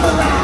的啦。